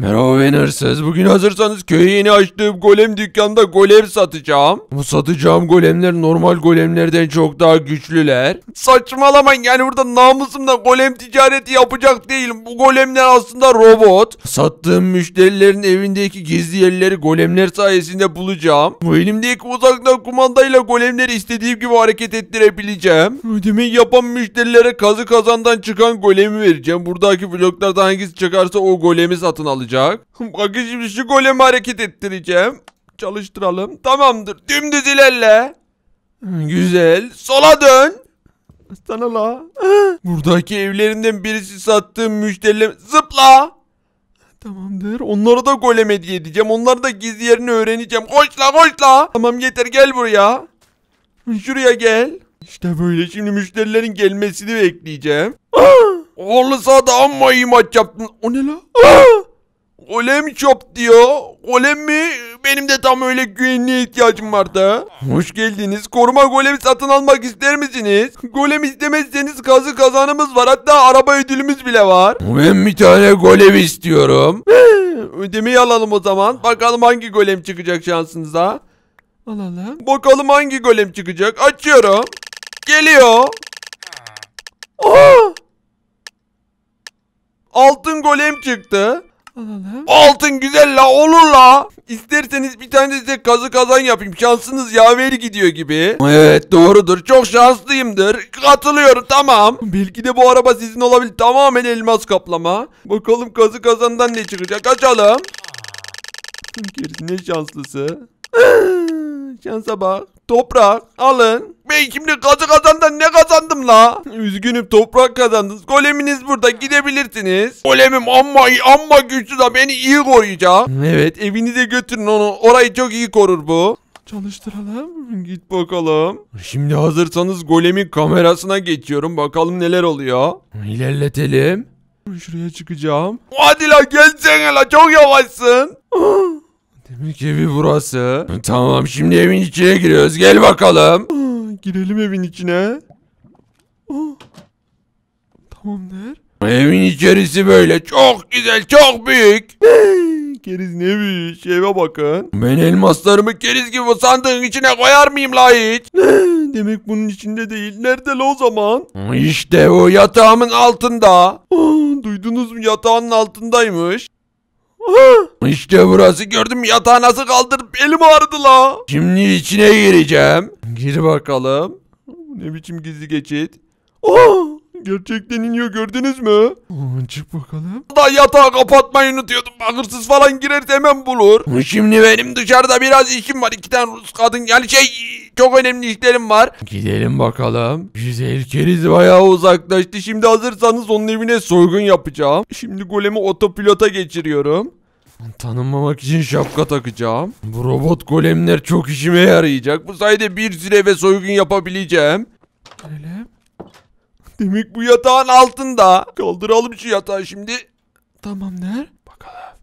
Merhaba ben hırsız. Bugün hazırsanız köye yeni açtığım golem dükkanda golem satacağım. Bu satacağım golemler normal golemlerden çok daha güçlüler. Saçmalamayın yani burada namusumda golem ticareti yapacak değilim. Bu golemler aslında robot. Sattığım müşterilerin evindeki gizli yerleri golemler sayesinde bulacağım. Bu elimdeki uzaktan kumandayla golemleri istediğim gibi hareket ettirebileceğim. Ödemeyi yapan müşterilere kazı kazandan çıkan golemi vereceğim. Buradaki bloklardan hangisi çıkarsa o golemi satın alacak. Bakın şimdi şu golemi hareket ettireceğim. Çalıştıralım. Tamamdır. Dümdüz ilerle. Güzel. Sola dön. Sana la. Buradaki evlerinden birisi sattığım müşteriler... Zıpla. Tamamdır. Onlara da golem hediye edeceğim. Onlara da gizli yerini öğreneceğim. Koş la. Tamam yeter gel buraya. Şuraya gel. İşte böyle şimdi müşterilerin gelmesini bekleyeceğim. Oğlu sağda amma iyi maç yaptın. O ne la? Golem shop diyor. Golem mi? Benim de tam öyle güvenliğe ihtiyacım vardı. Hoş geldiniz. Koruma golemi satın almak ister misiniz? Golem istemezseniz kazı kazanımız var. Hatta araba ödülümüz bile var. Ben bir tane golem istiyorum. Ödemeyi alalım o zaman. Bakalım hangi golem çıkacak şansınıza. Alalım. Bakalım hangi golem çıkacak. Açıyorum. Geliyor. Aa! Altın golem çıktı. Alalım. Altın güzel la olur la. İsterseniz bir tane size kazı kazan yapayım. Şansınız yaver gidiyor gibi. Evet doğrudur. Çok şanslıyımdır. Katılıyorum tamam. Belki de bu araba sizin olabilir. Tamamen elmas kaplama. Bakalım kazı kazandan ne çıkacak. Açalım. Gerisi ne şanslısı. Şansa bak. Toprak alın. Ben şimdi kazı kazandan ne kazandım la? Üzgünüm toprak kazandınız. Goleminiz burada gidebilirsiniz. Golemim amma amma güçlü da beni iyi koruyacak. Evet evinize götürün onu. Orayı çok iyi korur bu. Çalıştıralım. Git bakalım. Şimdi hazırsanız golemin kamerasına geçiyorum. Bakalım neler oluyor. İlerletelim. Şuraya çıkacağım. Hadi la gelsene la çok yavaşsın. Demek evi burası. Tamam şimdi evin içine giriyoruz. Gel bakalım. Girelim evin içine. Tamamdır. Evin içerisi böyle çok güzel çok büyük. Keriz ne büyük eve bakın. Ben elmaslarımı keriz gibi sandığın içine koyar mıyım la hiç? Demek bunun içinde değil. Nerede la o zaman? İşte o yatağımın altında. Duydunuz mu yatağın altındaymış. İşte burası gördüm yatağı nasıl kaldırıp elim ağrıdı la. Şimdi içine gireceğim. Gir bakalım. Ne biçim gizli geçit. Aa, gerçekten iniyor gördünüz mü? Aa, çık bakalım. Da yatağı kapatmayı unutuyordum. Bak hırsız falan girerse hemen bulur. Şimdi benim dışarıda biraz işim var. İki tane Rus kadın yani şey çok önemli işlerim var. Gidelim bakalım. Güzel keriz bayağı uzaklaştı. Şimdi hazırsanız onun evine soygun yapacağım. Şimdi golemi otopilota geçiriyorum. Tanınmamak için şapka takacağım. Bu robot golemler çok işime yarayacak. Bu sayede bir sürü eve soygun yapabileceğim. Gelelim. Demek bu yatağın altında. Kaldıralım şu yatağı şimdi. Tamamdır. Bakalım.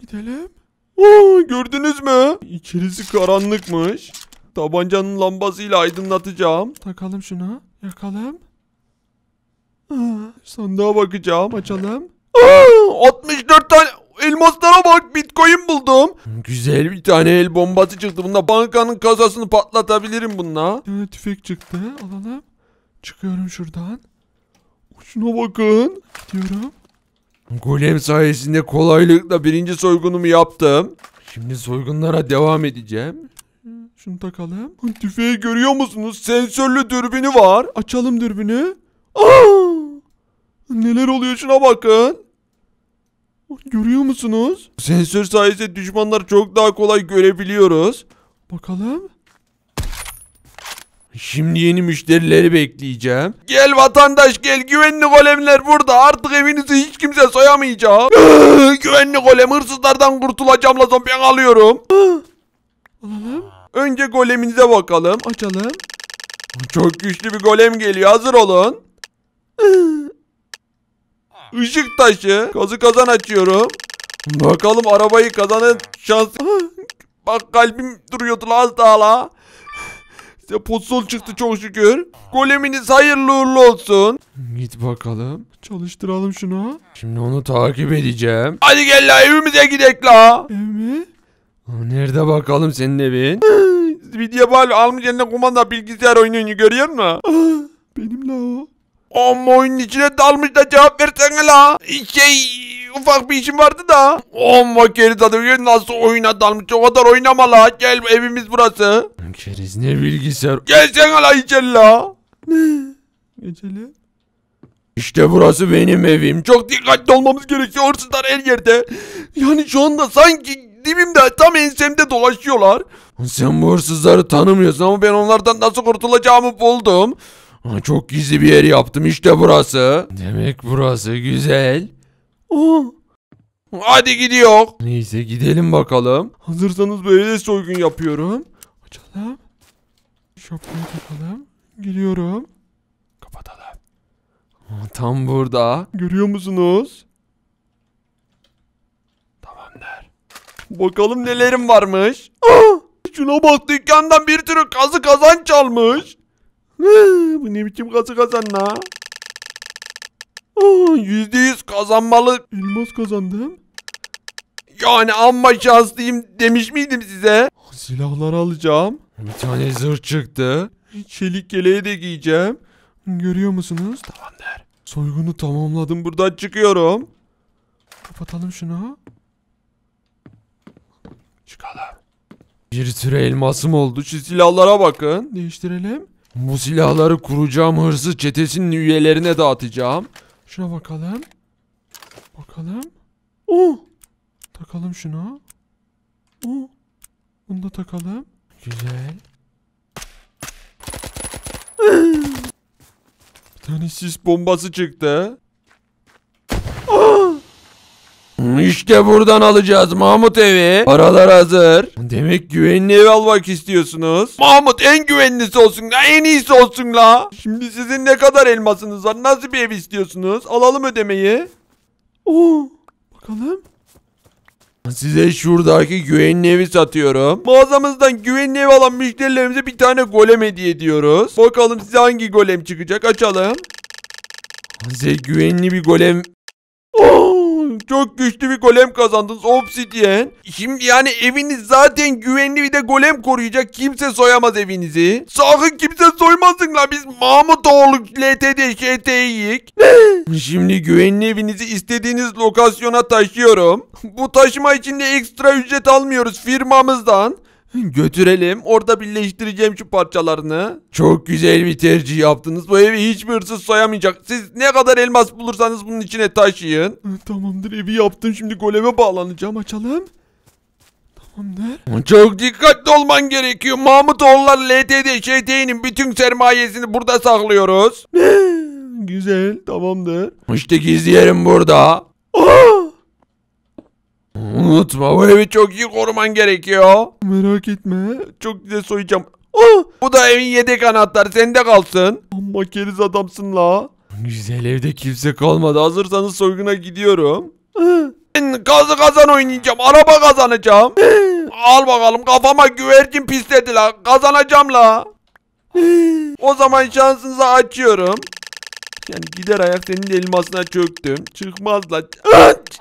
Gidelim. Oo, gördünüz mü? İçerisi karanlıkmış. Tabancanın lambasıyla aydınlatacağım. Takalım şunu. Yakalım. Aa, sandığa bakacağım. Açalım. Aa, 64 tane elmaslara bak bitcoin buldum. Güzel bir tane el bombası çıktı. Bunda bankanın kasasını patlatabilirim bununla. Bir tane tüfek çıktı. Alalım. Çıkıyorum şuradan. Şuna bakın. Gidiyorum. Golem sayesinde kolaylıkla birinci soygunumu yaptım. Şimdi soygunlara devam edeceğim. Şunu takalım. Tüfeği görüyor musunuz? Sensörlü dürbünü var. Açalım dürbünü. Aa! Neler oluyor şuna bakın. Görüyor musunuz? Sensör sayesinde düşmanları çok daha kolay görebiliyoruz. Bakalım. Şimdi yeni müşterileri bekleyeceğim. Gel vatandaş gel güvenli golemler burada artık evinizi hiç kimse soyamayacak. güvenli golem hırsızlardan kurtulacağım lazım ben alıyorum. Alalım. Önce goleminize bakalım. Açalım. Çok güçlü bir golem geliyor hazır olun. Işık taşı. Kazı kazan açıyorum. Bakalım arabayı kazanan şans. Bak kalbim duruyordu az daha la. Size potsol çıktı çok şükür. Goleminiz hayırlı uğurlu olsun. Git bakalım. Çalıştıralım şunu. Şimdi onu takip edeceğim. Hadi gel la evimize gidelim la. Ev mi? Nerede bakalım senin evin? Video bal almış eline kumanda bilgisayar oynuyor görüyor musun? Benim la o. Ama oyunun içine dalmış da cevap versene la. Şey ufak bir işim vardı da. Amma keriz adı nasıl oyuna dalmış o kadar oynama la. Gel evimiz burası. Keriz ne bilgisayar. Gelsene la içeri la. Ne? Geçelim. İşte burası benim evim. Çok dikkatli olmamız gerekiyor. Hırsızlar her yerde. Yani şu anda sanki dibimde tam ensemde dolaşıyorlar. Sen bu hırsızları tanımıyorsun ama ben onlardan nasıl kurtulacağımı buldum. Çok gizli bir yer yaptım işte burası. Demek burası güzel. Aa, Hadi gidiyor. Neyse gidelim bakalım. Hazırsanız böyle de soygun yapıyorum. Açalım. Şapkayı takalım. Geliyorum. Kapatalım. Aa, Tam burada. Görüyor musunuz? Tamamdır. Bakalım nelerim varmış. Aa, şuna bak dükkandan bir sürü kazı kazan çalmış. Hı, Bu ne biçim kazı kazan la? Aa, Yüzde yüz kazanmalı. Elmas kazandım. Yani amma şanslıyım demiş miydim size? Silahları alacağım. Bir tane zırh çıktı. Çelik yeleği de giyeceğim. Görüyor musunuz? Tamamdır. Soygunu tamamladım. Buradan çıkıyorum. Kapatalım şunu. Çıkalım. Bir sürü elmasım oldu. Şu silahlara bakın. Değiştirelim. Bu silahları kuracağım hırsız çetesinin üyelerine dağıtacağım. Şuna bakalım. Bakalım. Oh! Takalım şunu. Oh! Bunu da takalım. Güzel. Bir tane sis bombası çıktı. İşte buradan alacağız Mahmut evi. Paralar hazır. Demek güvenli ev almak istiyorsunuz. Mahmut en güvenlisi olsun la en iyisi olsun la. Şimdi sizin ne kadar elmasınız var? Nasıl bir ev istiyorsunuz? Alalım ödemeyi. Oo, bakalım. Size şuradaki güvenli evi satıyorum. Mağazamızdan güvenli ev alan müşterilerimize bir tane golem hediye ediyoruz. Bakalım size hangi golem çıkacak açalım. Size güvenli bir golem çok güçlü bir golem kazandınız Obsidian. Şimdi yani eviniz zaten güvenli bir de golem koruyacak. Kimse soyamaz evinizi. Sakın kimse soymasın la biz Mahmutoğlu LTD ŞT'yik. Şimdi güvenli evinizi istediğiniz lokasyona taşıyorum. Bu taşıma için de ekstra ücret almıyoruz firmamızdan. Götürelim. Orada birleştireceğim şu parçalarını. Çok güzel bir tercih yaptınız. Bu evi hiçbir hırsız soyamayacak. Siz ne kadar elmas bulursanız bunun içine taşıyın. Tamamdır evi yaptım. Şimdi goleme bağlanacağım. Açalım. Tamamdır. Çok dikkatli olman gerekiyor. Mahmutoğullar LTD ŞT'nin bütün sermayesini burada saklıyoruz. Güzel tamamdır. İşte gizli yerim burada. Unutma bu evi çok iyi koruman gerekiyor. Merak etme. Çok güzel soyacağım. Ah, bu da evin yedek anahtarı sende kalsın. Amma keriz adamsın la. Güzel evde kimse kalmadı. Hazırsanız soyguna gidiyorum. Ben kazı kazan oynayacağım. Araba kazanacağım. Al bakalım kafama güvercin pisledi la. Kazanacağım la. O zaman şansınızı açıyorum. Yani gider ayak senin elmasına çöktüm. Çıkmaz la.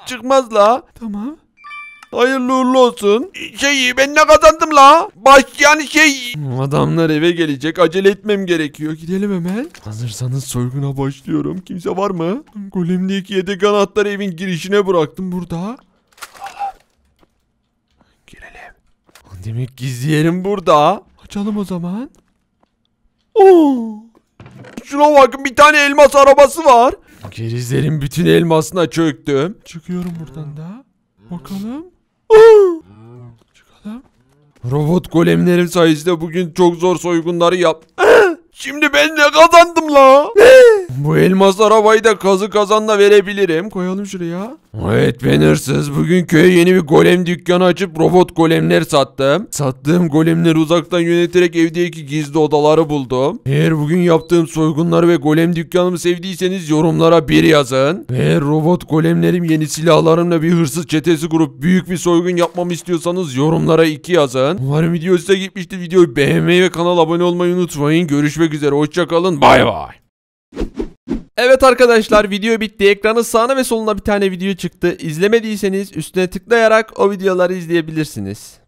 Çıkmaz la. Tamam. Hayırlı uğurlu olsun. Şey ben ne kazandım la? Baş yani şey. Adamlar eve gelecek. Acele etmem gerekiyor. Gidelim hemen. Hazırsanız soyguna başlıyorum. Kimse var mı? Golemdeki yedek anahtarı evin girişine bıraktım burada. Girelim. Demek gizli yerim burada. Açalım o zaman. Oo. Şuna bakın bir tane elmas arabası var. Gerizlerin bütün elmasına çöktüm. Çıkıyorum buradan da. Bakalım. Robot golemlerim sayesinde bugün çok zor soygunları yap. Şimdi ben de kazandım la. Bu elmas arabayı da kazı kazanla verebilirim. Koyalım şuraya. Evet ben hırsız. Bugün köye yeni bir golem dükkanı açıp robot golemler sattım. Sattığım golemleri uzaktan yöneterek evdeki gizli odaları buldum. Eğer bugün yaptığım soygunları ve golem dükkanımı sevdiyseniz yorumlara bir yazın. Eğer robot golemlerim yeni silahlarımla bir hırsız çetesi kurup büyük bir soygun yapmamı istiyorsanız yorumlara iki yazın. Umarım video size gitmişti. Videoyu beğenmeyi ve kanala abone olmayı unutmayın. Görüşmek üzere. Hoşçakalın. Bay bay. Evet arkadaşlar video bitti. Ekranın sağına ve soluna bir tane video çıktı. İzlemediyseniz üstüne tıklayarak o videoları izleyebilirsiniz.